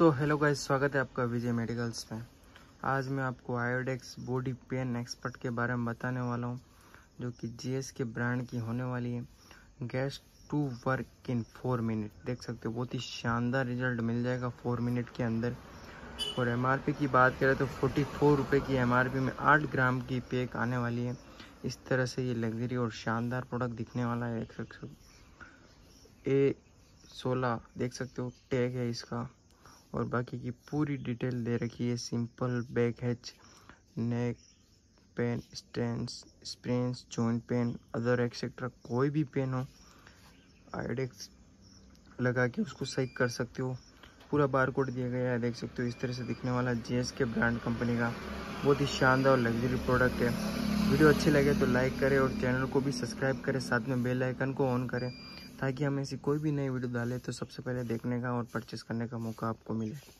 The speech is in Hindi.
तो हेलो गाइस, स्वागत है आपका विजय मेडिकल्स में। आज मैं आपको आयोडेक्स बॉडी पेन एक्सपर्ट के बारे में बताने वाला हूँ, जो कि जीएस के ब्रांड की होने वाली है। Gas to work in four minute. देख सकते हो, बहुत ही शानदार रिज़ल्ट मिल जाएगा फोर मिनट के अंदर। और एमआरपी की बात करें तो फोर्टी फोर रुपये की एमआरपी में आठ ग्राम की पैक आने वाली है। इस तरह से ये लग्जरी और शानदार प्रोडक्ट दिखने वाला है। देख सकते हो ए सोलह, देख सकते हो, टैग है इसका। और बाकी की पूरी डिटेल दे रखी है। Simple back ache neck pain, strains, sprains, joint pain, other etcetera कोई भी पेन हो आयोडेक्स लगा के उसको सही कर सकते हो। पूरा बार कोड दिया गया है, देख सकते हो, इस तरह से दिखने वाला जी के ब्रांड कंपनी का बहुत ही शानदार और लग्जरी प्रोडक्ट है। वीडियो अच्छी लगे तो लाइक करें और चैनल को भी सब्सक्राइब करें, साथ में बेल आइकन को ऑन करें। ताकि हम ऐसी कोई भी नई वीडियो डालें तो सबसे पहले देखने का और परचेस करने का मौका आपको मिले।